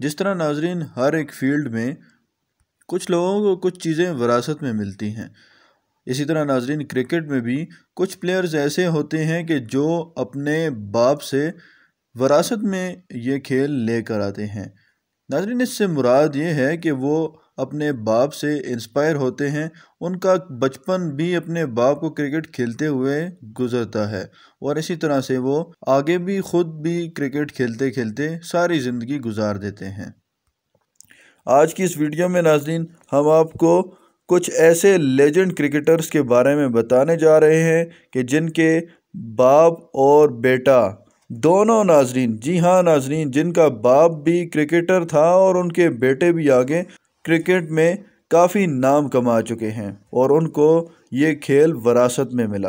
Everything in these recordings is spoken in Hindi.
जिस तरह नाजरीन हर एक फ़ील्ड में कुछ लोगों को कुछ चीज़ें वरासत में मिलती हैं। इसी तरह नाजरीन क्रिकेट में भी कुछ प्लेयर्स ऐसे होते हैं कि जो अपने बाप से वरासत में ये खेल लेकर आते हैं। नाजरीन, इससे मुराद ये है कि वो अपने बाप से इंस्पायर होते हैं। उनका बचपन भी अपने बाप को क्रिकेट खेलते हुए गुजरता है और इसी तरह से वो आगे भी, ख़ुद भी क्रिकेट खेलते खेलते सारी ज़िंदगी गुजार देते हैं। आज की इस वीडियो में नाजरीन, हम आपको कुछ ऐसे लेजेंड क्रिकेटर्स के बारे में बताने जा रहे हैं कि जिनके बाप और बेटा दोनों नाजरीन, जी हाँ नाजरीन, जिनका बाप भी क्रिकेटर था और उनके बेटे भी आगे क्रिकेट में काफ़ी नाम कमा चुके हैं और उनको ये खेल वरासत में मिला।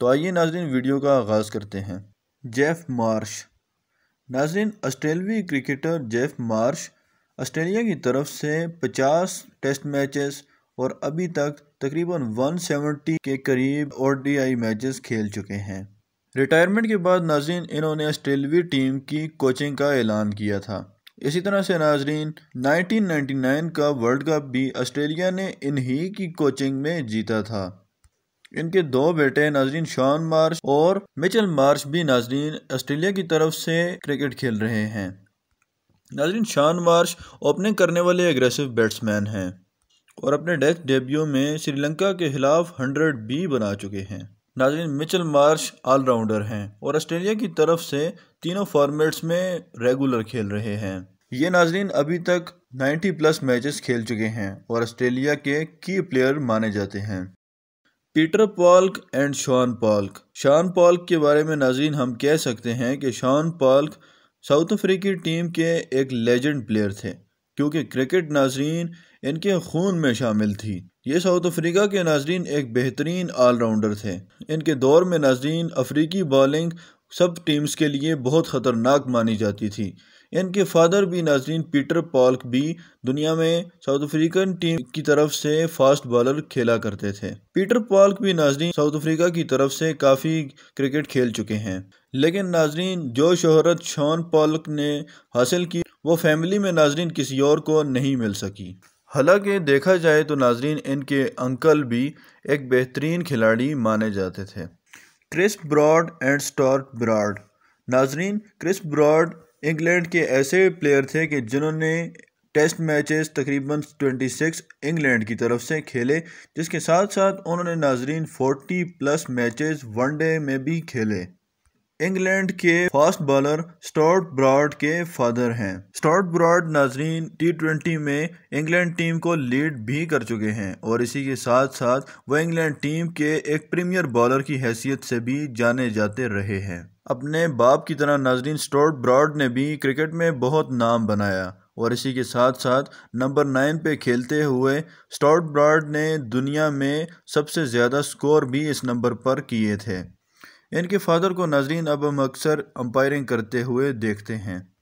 तो आइए नाजरीन वीडियो का आगाज़ करते हैं। Geoff Marsh. नाजरीन, ऑस्ट्रेलवी क्रिकेटर जेफ मार्श ऑस्ट्रेलिया की तरफ़ से 50 टेस्ट मैचेस और अभी तक तकरीबन 170 के करीब ओडीआई मैचेस खेल चुके हैं। रिटायरमेंट के बाद नाजरीन, इन्होंने ऑस्ट्रेलवी टीम की कोचिंग का ऐलान किया था। इसी तरह से नाजरीन 1999 का वर्ल्ड कप भी ऑस्ट्रेलिया ने इन्हीं की कोचिंग में जीता था। इनके दो बेटे नाजरीन शॉन मार्श और मिचल मार्श भी नाजरीन, ऑस्ट्रेलिया की तरफ़ से क्रिकेट खेल रहे हैं। नाजरीन शॉन मार्श ओपनिंग करने वाले एग्रेसिव बैट्समैन हैं और अपने डेस्क डेब्यू में श्रीलंका के खिलाफ हंड्रेड भी बना चुके हैं। नाजरीन, मिचल मार्श ऑलराउंडर हैं और ऑस्ट्रेलिया की तरफ़ से तीनों फॉर्मेट्स में रेगुलर खेल रहे हैं। ये नाजरीन अभी तक 90 प्लस मैचेस खेल चुके हैं और ऑस्ट्रेलिया के की प्लेयर माने जाते हैं। Peter Pollock and Shaun Pollock. Shaun Pollock के बारे में नाजरीन, हम कह सकते हैं कि शॉन पॉल्क साउथ अफ्रीकी टीम के एक लेजेंड प्लेयर थे। क्योंकि क्रिकेट नाजरीन इनके खून में शामिल थी। ये साउथ अफ्रीका के नाजरीन एक बेहतरीन ऑलराउंडर थे। इनके दौर में नाजरीन अफ्रीकी बॉलिंग सब टीम्स के लिए बहुत ख़तरनाक मानी जाती थी। इनके फादर भी नाजरीन पीटर पॉल्क भी दुनिया में साउथ अफ्रीकन टीम की तरफ़ से फास्ट बॉलर खेला करते थे। पीटर पॉल्क भी नाजरीन साउथ अफ्रीका की तरफ़ से काफ़ी क्रिकेट खेल चुके हैं। लेकिन नाजरीन जो शोहरत शॉन पॉल्क ने हासिल की वो फैमिली में नाजरीन किसी और को नहीं मिल सकी। हालाँकि देखा जाए तो नाजरीन इनके अंकल भी एक बेहतरीन खिलाड़ी माने जाते थे। Chris Broad and Stuart Broad. नाजरीन, क्रिस ब्रॉड इंग्लैंड के ऐसे प्लेयर थे कि जिन्होंने टेस्ट मैचेस तकरीबन 26 इंग्लैंड की तरफ़ से खेले, जिसके साथ साथ उन्होंने नाजरीन 40 प्लस मैचेस वनडे में भी खेले। इंग्लैंड के फास्ट बॉलर स्टॉर्ट ब्रॉड के फादर हैं। स्टॉर्ट ब्रॉड नाजरीन टी ट्वेंटी में इंग्लैंड टीम को लीड भी कर चुके हैं और इसी के साथ साथ वह इंग्लैंड टीम के एक प्रीमियर बॉलर की हैसियत से भी जाने जाते रहे हैं। अपने बाप की तरह नाजरीन स्टॉर्ट ब्रॉड ने भी क्रिकेट में बहुत नाम बनाया और इसी के साथ साथ नंबर नाइन पे खेलते हुए स्टॉर्ट ब्रॉड ने दुनिया में सबसे ज़्यादा स्कोर भी इस नंबर पर किए थे। इनके फादर को नाजरीन अब हम अक्सर अंपायरिंग करते हुए देखते हैं।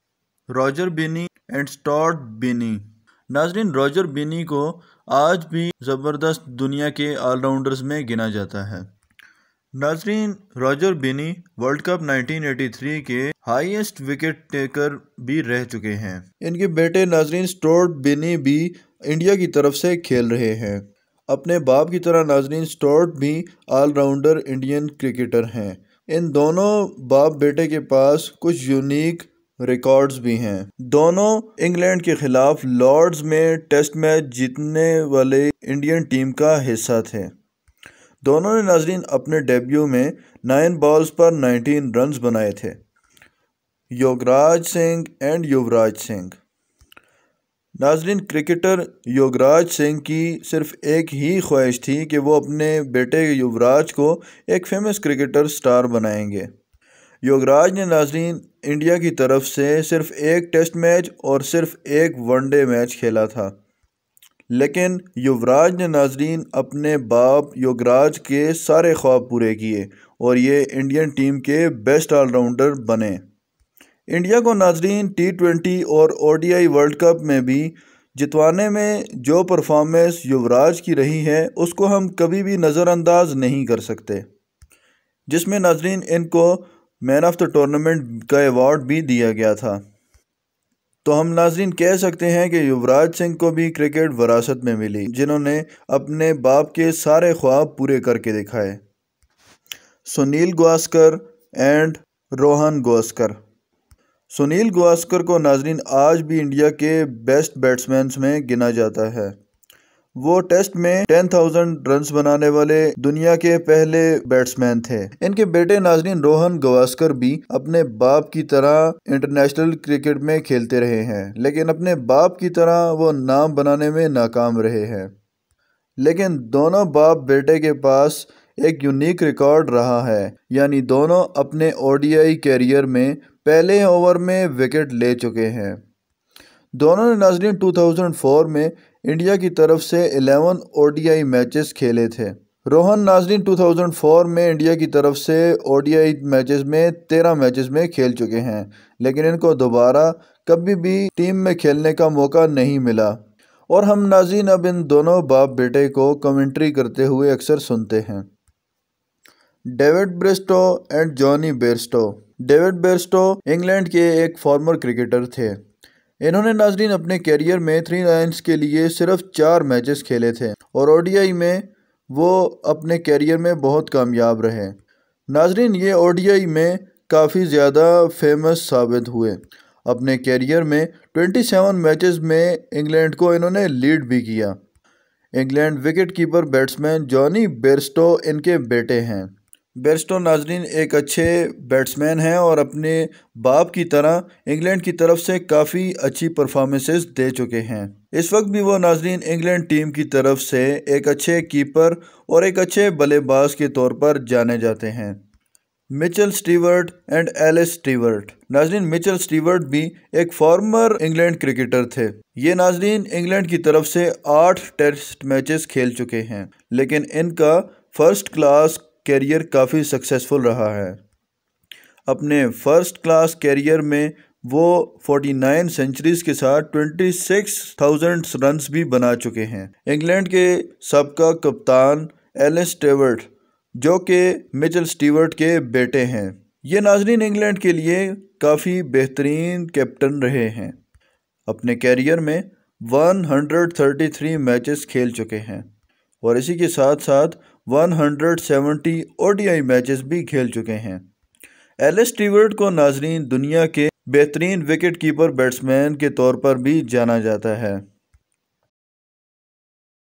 रॉजर बिनी एंड स्टॉट बिनी। नाजरीन, रॉजर बिनी को आज भी ज़बरदस्त दुनिया के ऑलराउंडर्स में गिना जाता है। नाजरीन, रॉजर बिनी वर्ल्ड कप 1983 के हाईएस्ट विकेट टेकर भी रह चुके हैं। इनके बेटे नाजरीन स्टोर्ट बिनी भी इंडिया की तरफ़ से खेल रहे हैं। अपने बाप की तरह नाजरीन स्टोर्ट भी ऑलराउंडर इंडियन क्रिकेटर हैं। इन दोनों बाप बेटे के पास कुछ यूनिक रिकॉर्ड्स भी हैं। दोनों इंग्लैंड के खिलाफ लॉर्ड्स में टेस्ट मैच जीतने वाले इंडियन टीम का हिस्सा थे। दोनों ने नाजरीन अपने डेब्यू में नाइन बॉल्स पर नाइनटीन रन्स बनाए थे। योगराज सिंह एंड युवराज सिंह। नाजरीन, क्रिकेटर योगराज सिंह की सिर्फ़ एक ही ख्वाहिश थी कि वो अपने बेटे युवराज को एक फ़ेमस क्रिकेटर स्टार बनाएँगे। योगराज ने नाजरीन, इंडिया की तरफ़ से सिर्फ़ एक टेस्ट मैच और सिर्फ़ एक वनडे मैच खेला था। लेकिन युवराज ने नाजरीन अपने बाप योगराज के सारे ख्वाब पूरे किए और ये इंडियन टीम के बेस्ट ऑलराउंडर बने। इंडिया को नाजरीन टी ट्वेंटी और ओडीआई वर्ल्ड कप में भी जितवाने में जो परफॉर्मेंस युवराज की रही है, उसको हम कभी भी नज़रअंदाज नहीं कर सकते। जिसमें नाजरीन इनको मैन ऑफ़ द टूर्नामेंट का अवार्ड भी दिया गया था। तो हम नाजरीन कह सकते हैं कि युवराज सिंह को भी क्रिकेट वरासत में मिली, जिन्होंने अपने बाप के सारे ख्वाब पूरे करके दिखाए। सुनील गावस्कर एंड रोहन गावस्कर। सुनील गावस्कर को नाजरीन आज भी इंडिया के बेस्ट बैट्समैन में गिना जाता है। वो टेस्ट में टेन थाउज़ेंड रन बनाने वाले दुनिया के पहले बैट्समैन थे। इनके बेटे नाजरीन रोहन गवास्कर भी अपने बाप की तरह इंटरनेशनल क्रिकेट में खेलते रहे हैं, लेकिन अपने बाप की तरह वो नाम बनाने में नाकाम रहे हैं। लेकिन दोनों बाप बेटे के पास एक यूनिक रिकॉर्ड रहा है। यानी दोनों अपने ओडीआई कैरियर में पहले ओवर में विकेट ले चुके हैं। दोनों ने नाजरीन 2004 में इंडिया की तरफ़ से 11 ओडीआई मैचेस खेले थे। रोहन नाजरीन 2004 में इंडिया की तरफ़ से ओडीआई मैचेस में 13 मैचेस में खेल चुके हैं। लेकिन इनको दोबारा कभी भी टीम में खेलने का मौका नहीं मिला। और हम नाजीन अब इन दोनों बाप बेटे को कमेंट्री करते हुए अक्सर सुनते हैं। David Bairstow and Johnny Bairstow. David Bairstow England के एक फॉर्मर क्रिकेटर थे। इन्होंने नाजरीन अपने कैरियर में थ्री लाइन्स के लिए सिर्फ़ चार मैचेस खेले थे और ओडीआई में वो अपने कैरियर में बहुत कामयाब रहे। नाजरीन, ये ओडीआई में काफ़ी ज़्यादा फ़ेमस साबित हुए। अपने कैरियर में 27 मैचेस में इंग्लैंड को इन्होंने लीड भी किया। England wicket keeper batsman Johnny Bairstow इनके बेटे हैं। बेरस्टो नाजरीन एक अच्छे बैट्समैन हैं और अपने बाप की तरह इंग्लैंड की तरफ़ से काफ़ी अच्छी परफॉर्मेंसेस दे चुके हैं। इस वक्त भी वो नाजरीन इंग्लैंड टीम की तरफ़ से एक अच्छे कीपर और एक अच्छे बल्लेबाज के तौर पर जाने जाते हैं। Mitchell Stewart and Alice Stewart. नाजरीन, मिचल स्टीवर्ट भी एक फॉर्मर इंग्लैंड क्रिकेटर थे। ये नाजरीन इंग्लैंड की तरफ़ से आठ टेस्ट मैचेस खेल चुके हैं, लेकिन इनका फ़र्स्ट क्लास कैरियर काफ़ी सक्सेसफुल रहा है। अपने फ़र्स्ट क्लास कैरियर में वो 49 सेंचुरीज के साथ 26,000 रन्स भी बना चुके हैं। इंग्लैंड के सबका कप्तान एलिस स्टेवर्ट जो कि मिचल स्टीवर्ट के बेटे हैं। ये नाजरीन इंग्लैंड के लिए काफ़ी बेहतरीन कैप्टन रहे हैं। अपने कैरियर में 133 मैचेस खेल चुके हैं। और इसी के साथ साथ 170 ओडीआई मैचेस भी खेल चुके हैं। एलिस टीवर्ट को नाजरीन दुनिया के बेहतरीन विकेट कीपर बैट्समैन के तौर पर भी जाना जाता है।